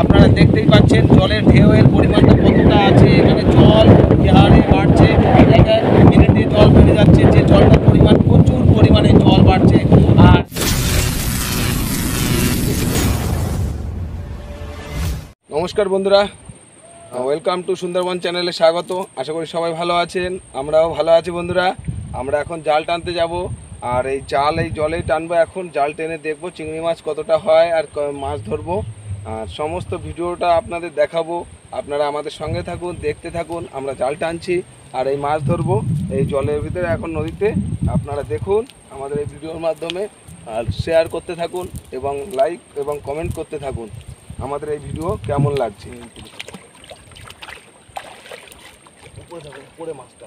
আপনারা দেখতেই পাচ্ছেন জলের ঢেউয়ের পরিমাণটা কতটা আছে, এখানে জল যে হারে বাড়ছে মিনিটে জল বেড়ে যাচ্ছে, যে জলটার পরিমাণ, প্রচুর পরিমাণে জল বাড়ছে। আর নমস্কার বন্ধুরা ওয়েলকাম টু সুন্দরবন চ্যানেলে স্বাগত। আশা করি সবাই ভালো আছেন, আমরাও ভালো আছি বন্ধুরা। আমরা এখন জাল টানতে যাব, আর এই জাল, এই জলেই টানবো এখন। জাল টেনে দেখব চিংড়ি মাছ কতটা হয় আর মাছ ধরবো। আর সমস্ত ভিডিওটা আপনাদের দেখাবো। আপনারা আমাদের সঙ্গে থাকুন, দেখতে থাকুন, আমরা জাল টানছি, আর এই মাছ ধরবো, এই জলের ভিতরে এখন নদীতে। আপনারা দেখুন, আমাদের এই ভিডিওর মাধ্যমে, আর শেয়ার করতে থাকুন, এবং লাইক এবং কমেন্ট করতে থাকুন। আমাদের এই ভিডিও কেমন লাগছে? মাছটা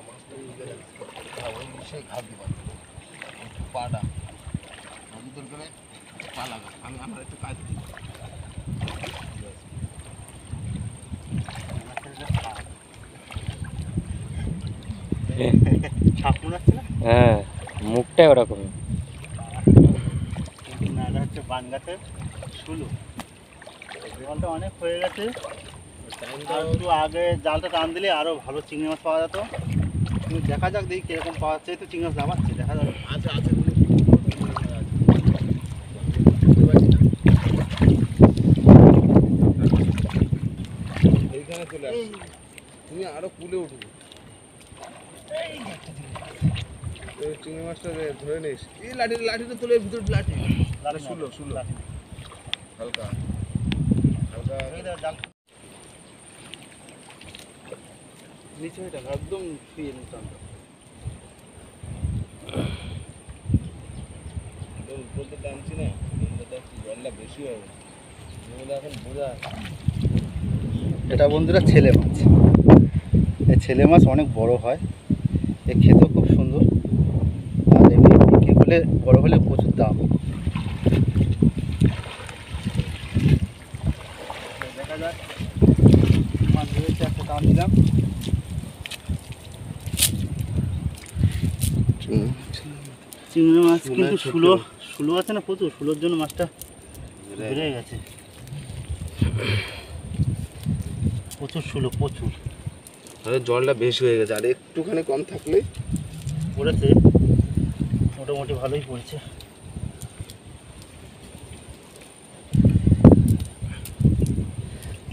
লাগা। আমি একটু কাজ দিই সাপ মনে হচ্ছে না হ্যাঁ মুখটাই ওরকম। হচ্ছে বান গাছের শুলু। জলটা অনেক হয়ে গেছে। আর একটু আগে জালটা টান দিলে আরও ভালো চিংড়ি মাছ পাওয়া যেত। কিন্তু দেখা যাক দেখি কীরকম পাওয়া যাচ্ছে। তো চিংড়ি মাছ লাভাচ্ছে দেখা যাবে আচ্ছা আচ্ছা এইখানে চলে আসো। তুমি আরও কুলে উঠবে। চিংড়ি মাছটা ধরে নিস। এই লাঠি লাঠিটা তুলে ভিতর লাঠি। লাঠি শুলো শুলো। হালকা। হালকা। এই দেখো জাল নিচে এটা একদম শুয়ে দিয়ে টানছি না জলটা বেশি হবে এখন বোঝা এটা বন্ধুরা ছেলে মাছ। এই ছেলে মাছ অনেক বড় হয়। খেতেও খুব সুন্দর। আর এমনি বিক্রি করলে বড় হলে প্রচুর দাম। দেখা যাক। মাছ ধরেছে একটা দাম দিলাম। চিংড়ি মাছ শুলো কিন্তু। শুলো শুলো আছে না প্রচুর? শুলোর জন্য মাছটা বেড়ে গেছে। প্রচুর শুলো প্রচুর। তাহলে জলটা বেশি হয়ে গেছে আর একটুখানি কম থাকলে পড়েছে। মোটামুটি ভালোই পড়েছে।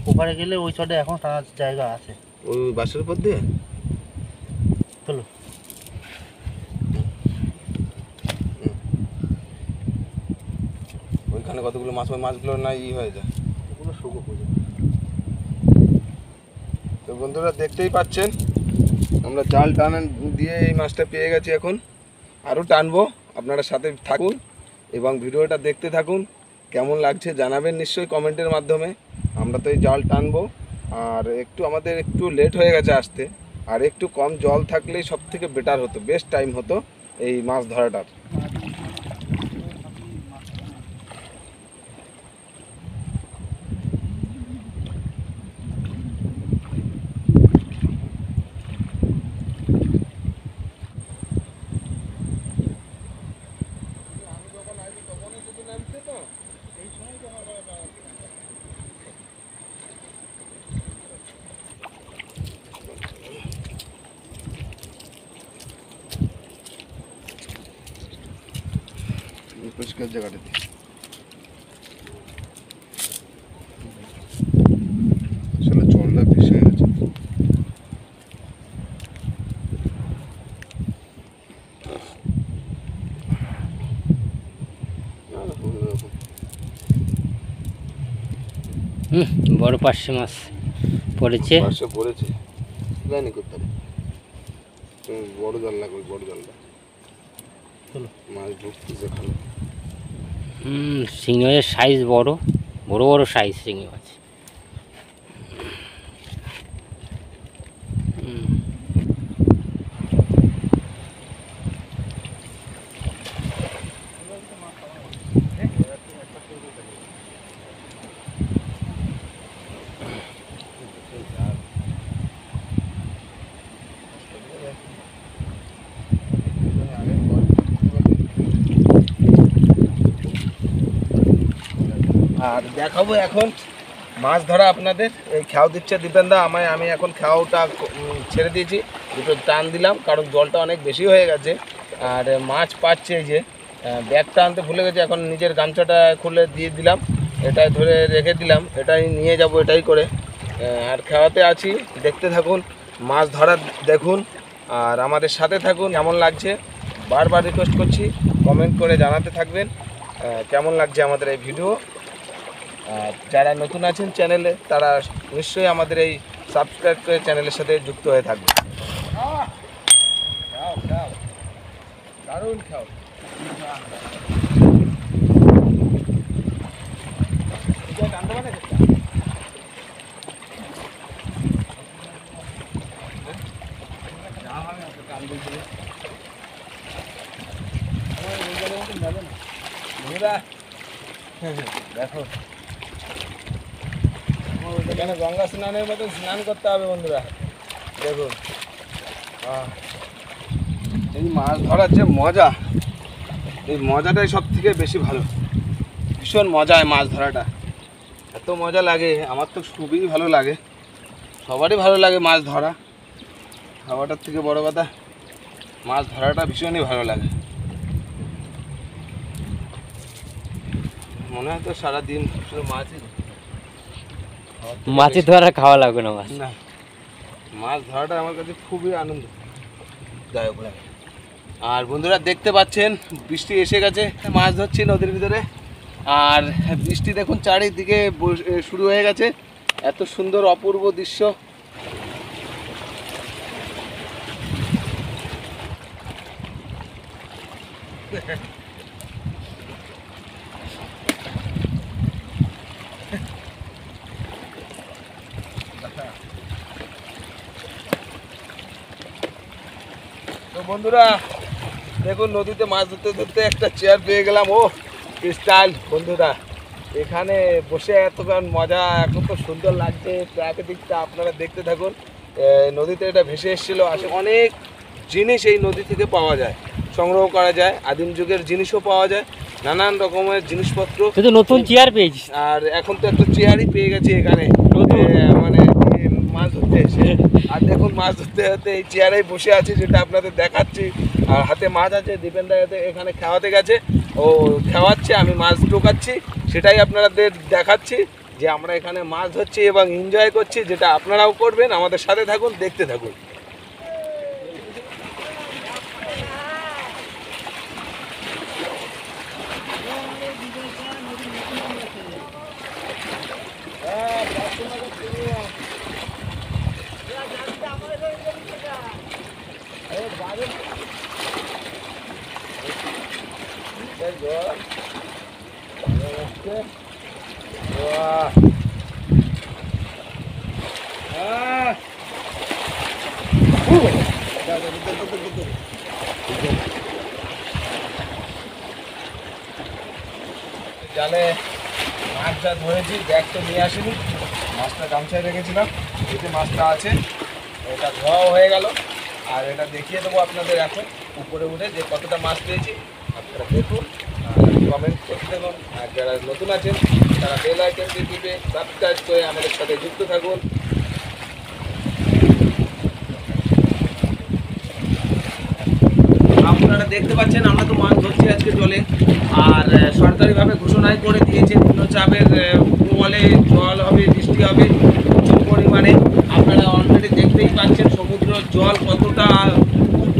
ওপারে গেলে ওই চটে এখন টানার জায়গা আছে। ওই বাসের উপর দিয়ে? চলো। ওইখানে কতগুলো মাছ? মাছগুলো না ই হয়ে যায়। ওগুলো শুকো পুজো তো বন্ধুরা দেখতেই পাচ্ছেন, আমরা জাল টানান দিয়ে এই মাছটা পেয়ে গেছি এখন। আরও টানবো, আপনারা সাথে থাকুন এবং ভিডিওটা দেখতে থাকুন, কেমন লাগছে জানাবেন নিশ্চয়ই কমেন্টের মাধ্যমে। আমরা তো এই জাল টানবো, আর একটু আমাদের একটু লেট হয়ে গেছে আসতে, আর একটু কম জল থাকলেই সব থেকে বেটার হতো বেস্ট টাইম হতো এই মাছ ধরাটার। পরিষ্কার জায়গাটাতে। আসলে জলটা বেশি হয়ে গেছে। হুম বড় পার্শে মাছ পড়েছে। পাঁচশো পড়েছে। জানি করতে বড় বড় মাছ ঢুকতেছে খালে। হুম মাছের সাইজ বড় বড় বড় সাইজ মাছ আর দেখাবো এখন মাছ ধরা আপনাদের। এই খেয়াও দিচ্ছে দীপেনদা, আমায় আমি এখন খেয়াওটা ছেড়ে দিয়েছি। দুটো টান দিলাম, কারণ জলটা অনেক বেশি হয়ে গেছে। আর মাছ পাচ্ছে যে ব্যাগটা আনতে ভুলে গেছে, এখন নিজের গামছাটা খুলে দিয়ে দিলাম। এটাই ধরে রেখে দিলাম, এটাই নিয়ে যাব এটাই করে। আর খেওয়াতে আছি, দেখতে থাকুন, মাছ ধরা দেখুন, আর আমাদের সাথে থাকুন, কেমন লাগছে? বারবার রিকোয়েস্ট করছি কমেন্ট করে জানাতে থাকবেন। কেমন লাগছে আমাদের এই ভিডিও যারা নতুন আছেন চ্যানেলে, তারা নিশ্চয়ই আমাদের এই সাবস্ক্রাইব করে চ্যানেলের সাথে যুক্ত হয়ে থাকবে দারুণ দেখো এখানে গঙ্গা স্নানের মতন স্নান করতে হবে বন্ধুরা। দেখুন। এই মাছ ধরার যে মজা, এই মজাটাই সব থেকে বেশি ভালো। ভীষণ মজা হয় মাছ ধরাটা। এত মজা লাগে, আমার তো খুবই ভালো লাগে। সবারই ভালো লাগে মাছ ধরা। খাওয়াটার থেকে বড় কথা, মাছ ধরাটা ভীষণই ভালো লাগে। মনে হয় তো সারাদিন শুধু মাছই মাছের ধরা খাওয়া লাগবে না মাছ। না, মাছ ধরাটা আমার কাছে খুবই আনন্দ। আর বন্ধুরা, দেখতে পাচ্ছেন, বৃষ্টি এসে গেছে, মাছ ধরছি নদীর ভিতরে। আর বৃষ্টি দেখুন, চারিদিকে শুরু হয়ে গেছে। এত সুন্দর, অপূর্ব দৃশ্য তো বন্ধুরা দেখুন নদীতে মাছ ধরতে ধরতে একটা চেয়ার পেয়ে গেলাম। ও স্টাইল বন্ধুরা। এখানে বসে এতক্ষণ মজা এখন তো সুন্দর লাগছে প্রাকৃতিকটা আপনারা দেখতে থাকুন। নদীতে এটা ভেসে এসেছিল আসে অনেক জিনিস এই নদী থেকে পাওয়া যায় সংগ্রহ করা যায় আদিম যুগের জিনিসও পাওয়া যায় নানান রকমের জিনিসপত্র। নতুন চেয়ার পেয়েছি আর এখন তো একটা চেয়ারই পেয়ে গেছি এখানে? মানে মাছ ধরতে এসে। আর দেখুন মাছ ধরতে ধরতে এই চেয়ারেই বসে আছে যেটা আপনাদের দেখাচ্ছি। আর হাতে মাছ আছে দীপেন দা এতে এখানে খাওয়াতে গেছে। ও খাওয়াচ্ছে, আমি মাছ ঢোকাচ্ছি। সেটাই আপনাদের দেখাচ্ছি যে আমরা এখানে মাছ ধরছি এবং এনজয় করছি, যেটা আপনারাও করবেন। আমাদের সাথে থাকুন, দেখতে থাকুন। জালে মাছটা ধরেছি, ব্যাগ তো নিয়ে আসিনি। মাছটা গামছায় রেখেছিলাম, এতে মাছটা আছে। এটা ধোয়াও হয়ে গেল। আর এটা দেখিয়ে দেবো আপনাদের এখন, উপরে উঠে যে কতটা মাছ পেয়েছি। আপনারা দেখুন কমেন্ট করতে আর যারা নতুন আছেন, তারা বেল আইকনটি দিবে সাবস্ক্রাইব করে আমাদের সাথে যুক্ত থাকুন। আপনারা দেখতে পাচ্ছেন, আমরা তো মাছ ধরছি আজকে জলে। আর সরকারিভাবে ঘোষণাই করে দিয়েছে, নিম্নচাপের প্রবলে জল হবে, বৃষ্টি হবে প্রচুর পরিমাণে। আপনারা অলরেডি দেখতেই পাচ্ছেন, সমুদ্র জল কতটা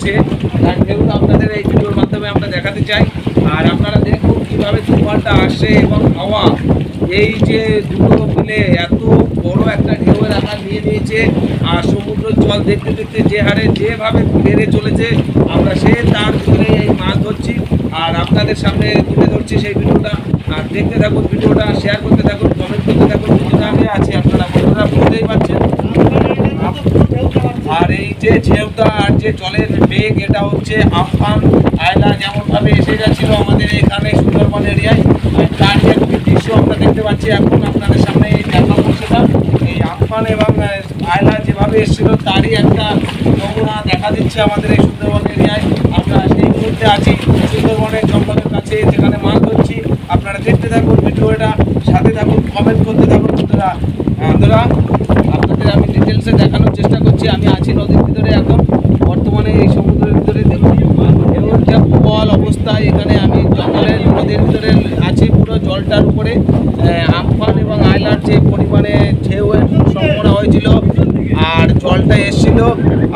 উঠছে তার ঢেউটা আপনাদের এই ভিডিওর মাধ্যমে আমরা দেখাতে চাই, আর আপনারা দেখুন কীভাবে তুফানটা আসে এবং হাওয়া। এই যে দুটো মিলে এত বড় একটা ঢেউয়ের আকার নিয়ে নিয়েছে, আর সমুদ্র জল দেখতে দেখতে যে হারে যেভাবে বেড়ে চলেছে, আমরা সে তার ভিতরে এই মাছ ধরছি। আর আপনাদের সামনে তুলে ধরছি সেই ভিডিওটা। আর দেখতে থাকুন, ভিডিওটা শেয়ার করতে থাকুন কমেন্ট করতে থাকুন আমি আছি আপনারা, বন্ধুরা, বুঝতেই পারছেন। আর এই যে ঢেউটা আর যে জলের বেগ এটা হচ্ছে আমফান আয়লা যেমন ভাবে এসে গেছিল আমাদের এখানে সুন্দরবন এরিয়ায়। তার একটি দৃশ্য আমরা দেখতে পাচ্ছি এখন আপনাদের সামনে এই দেখাবো সেটা। এই আমফান এবং আয়লা যেভাবে এসেছিল, তারই একটা নমুনা দেখা দিচ্ছে আমাদের এই সুন্দরবন এরিয়ায়। আমরা সেই মুহূর্তে আছি সুন্দরবনের জঙ্গলের কাছে, যেখানে মাছ ধরছি। আপনারা দেখতে থাকুন ভিডিওটা, সাথে থাকুন কমেন্ট করতে থাকুন বন্ধুরা। বন্ধুরা আপনাদের আমি ডিটেলসে দেখানোর চেষ্টা করছি। আমি আছি নদীর ভিতরে এখন। বর্তমানে এই সমুদ্রের ভিতরে দেখুন এবং যা প্রবল অবস্থা। এখানে আমি জঙ্গলের নদীর ভিতরে আছি পুরো জলটার উপরে। আমফান এবং আয়লার যে পরিমাণে ঢেউয়ের সম্ভাবনা হয়েছিল আর জলটা এসছিল,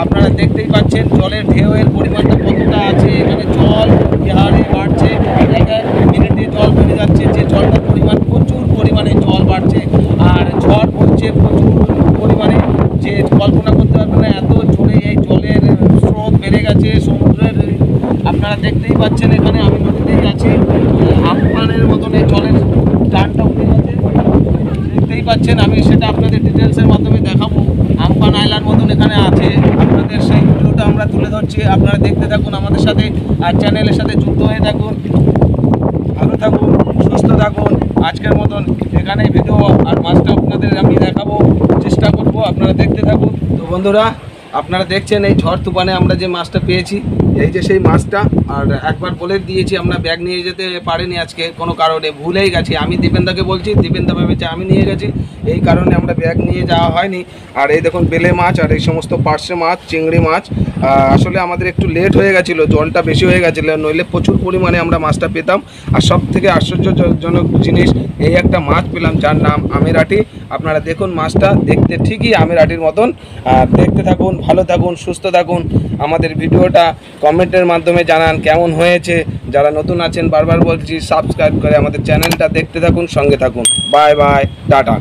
আপনারা দেখতেই পাচ্ছেন, জলের ঢেউয়ের পরিমাণটা কতটা আছে এখানে জল যে হারে বাড়ছে এক এক মিনিটে জল বেড়ে যাচ্ছে যে জলটার পরিমাণ প্রচুর পরিমাণে জল বাড়ছে আর ঝড় পড়ছে প্রচুর পরিমাণে যে কল্পনা করতে পারবেন না এত জোরে এই জলের স্রোত বেড়ে গেছে সমুদ্রের আপনারা দেখতেই পাচ্ছেন, এখানে আমি নদীতেই আছি। আমফানের মতন এই জলের টানটা উঠে গেছে। দেখতেই পাচ্ছেন, আমি সেটা আপনাদের ডিটেলসের মাধ্যমে দেখাবো। আমফান আইলার মতন এখানে আছে। আপনাদের সেই ভিডিওটা আমরা তুলে ধরছি। আপনারা দেখতে থাকুন আমাদের সাথে, আর চ্যানেলের সাথে যুক্ত হয়ে থাকুন। ভালো থাকুন, সুস্থ থাকুন। আজকের মতন এখানেই ভিডিও আর মাছটা আপনাদের আমি দেখাবো, চেষ্টা করব আপনারা দেখতে থাকুন। তো বন্ধুরা, আপনারা দেখছেন এই ঝড় তুফানে আমরা যে মাছটা পেয়েছি এই যে সেই মাছটা, আর একবার বলে দিয়েছি আমরা ব্যাগ নিয়ে যেতে পারিনি আজকে, কোনো কারণে ভুলেই গেছি। আমি দীপেন্দাকে বলছি, দীপেন্দা ভেবেছে আমি নিয়ে গেছি, এই কারণে আমরা ব্যাগ নিয়ে যাওয়া হয়নি। আর এই দেখুন, বেলে মাছ, আর এই সমস্ত পার্শে মাছ, চিংড়ি মাছ আসলে আমাদের একটু লেট হয়ে গেছিল, জলটা বেশি হয়ে গেছিল, নইলে প্রচুর পরিমাণে আমরা মাছটা পেতাম। আর সব থেকে আশ্চর্যজনক জিনিস, এই একটা মাছ পেলাম, যার নাম আমেরাটি। আপনারা দেখুন মাছটা, দেখতে ঠিকই আমেরাটির মতন। দেখতে থাকুন, ভালো থাকুন, সুস্থ থাকুন। আমাদের ভিডিওটা কমেন্টের মাধ্যমে জানান কেমন হয়েছে। যারা নতুন আছেন, বারবার বলছি সাবস্ক্রাইব করে আমাদের চ্যানেলটা দেখতে থাকুন, সঙ্গে থাকুন। Bye bye, tata.